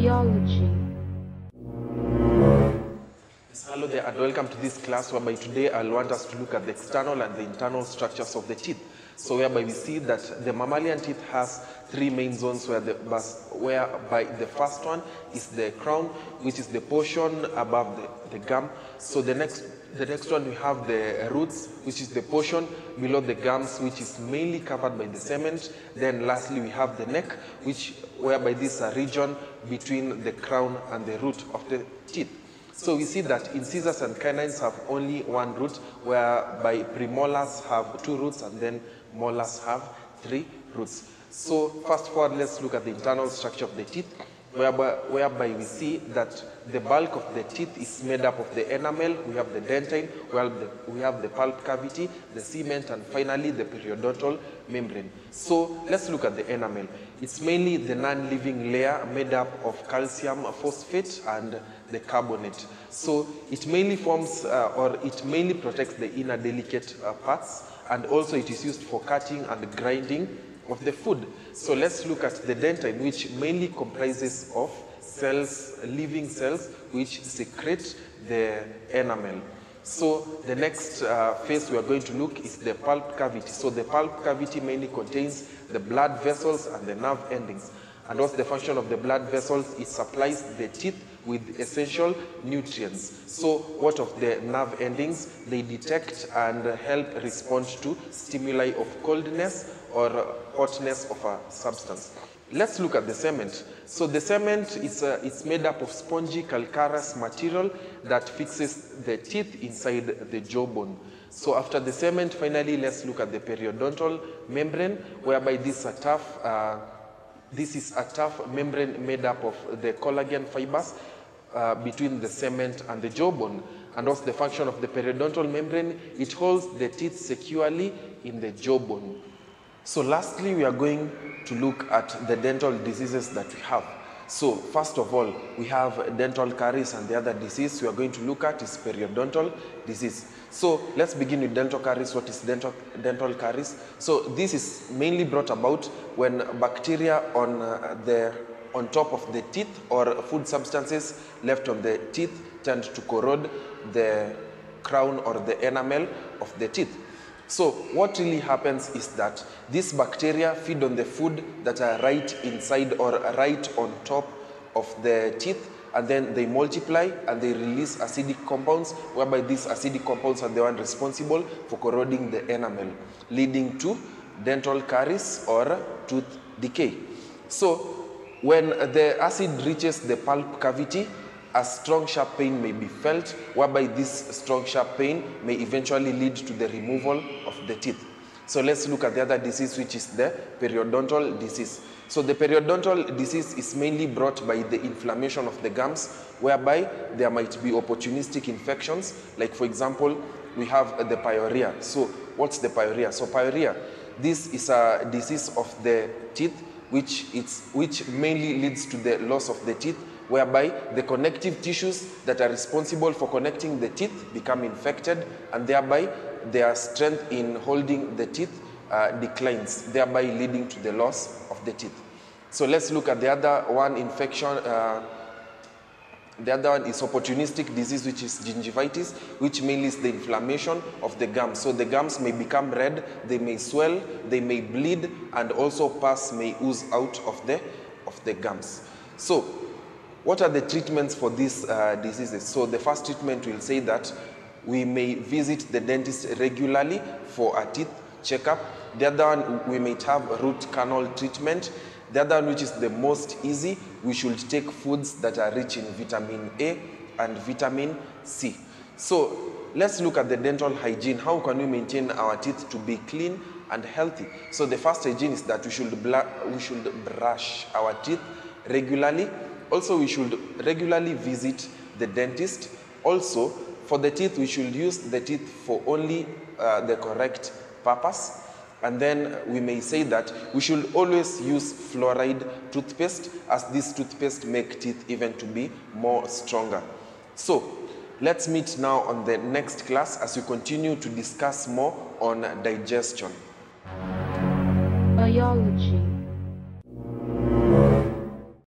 Biology. There and welcome to this class whereby today I'll want us to look at the external and the internal structures of the teeth. So whereby we see that the mammalian teeth has three main zones where the, whereby the first one is the crown which is the portion above the, the gum. So the next the next one we have the roots which is the portion below the gums which is mainly covered by the cement. Then lastly we have the neck which whereby this is a region between the crown and the root of the teeth. So we see that incisors and canines have only one root, whereby premolars have two roots and then molars have three roots. So first forward, let's look at the internal structure of the teeth, whereby, whereby we see that the bulk of the teeth is made up of the enamel, we have the dentine, we have the, we have the pulp cavity, the cement, and finally the periodontal membrane. So let's look at the enamel. It's mainly the non-living layer made up of calcium phosphate and the carbonate. So it mainly forms uh, or it mainly protects the inner delicate uh, parts and also it is used for cutting and grinding of the food. So let's look at the dentine which mainly comprises of cells, living cells which secrete the enamel. So the next uh, phase we are going to look is the pulp cavity. So the pulp cavity mainly contains the blood vessels and the nerve endings. And what's the function of the blood vessels? It supplies the teeth with essential nutrients. So what of the nerve endings? They detect and help respond to stimuli of coldness or hotness of a substance. Let's look at the cement. So the cement is uh, it's made up of spongy calcareous material that fixes the teeth inside the jawbone. So after the cement, finally, let's look at the periodontal membrane, whereby this is a tough, uh, this is a tough membrane made up of the collagen fibers uh, between the cement and the jawbone. And what's the function of the periodontal membrane? It holds the teeth securely in the jawbone. So lastly, we are going to look at the dental diseases that we have. So first of all, we have dental caries and the other disease we are going to look at is periodontal disease. So let's begin with dental caries. What is dental, dental caries? So this is mainly brought about when bacteria on uh, the on top of the teeth or food substances left on the teeth tend to corrode the crown or the enamel of the teeth. So what really happens is that these bacteria feed on the food that are right inside or right on top of the teeth and then they multiply and they release acidic compounds whereby these acidic compounds are the one responsible for corroding the enamel leading to dental caries or tooth decay. So when the acid reaches the pulp cavity, a strong sharp pain may be felt, whereby this strong sharp pain may eventually lead to the removal of the teeth. So let's look at the other disease, which is the periodontal disease. So the periodontal disease is mainly brought by the inflammation of the gums, whereby there might be opportunistic infections, like for example, we have the pyorrhea. So what's the pyorrhea? So pyorrhea, this is a disease of the teeth, which, it's, which mainly leads to the loss of the teeth whereby the connective tissues that are responsible for connecting the teeth become infected and thereby their strength in holding the teeth uh, declines, thereby leading to the loss of the teeth. So let's look at the other one infection. Uh, the other one is opportunistic disease, which is gingivitis, which mainly is the inflammation of the gums. So the gums may become red, they may swell, they may bleed, and also pus may ooze out of the, of the gums. So what are the treatments for these uh, diseases? So the first treatment will say that we may visit the dentist regularly for a teeth checkup. The other one, we might have root canal treatment. The other one, which is the most easy, we should take foods that are rich in vitamin A and vitamin C. So let's look at the dental hygiene. How can we maintain our teeth to be clean and healthy? So the first hygiene is that we should, we should brush our teeth regularly. Also, we should regularly visit the dentist. Also, for the teeth, we should use the teeth for only uh, the correct purpose. And then we may say that we should always use fluoride toothpaste as this toothpaste make teeth even to be more stronger. So let's meet now on the next class as we continue to discuss more on digestion. Biology.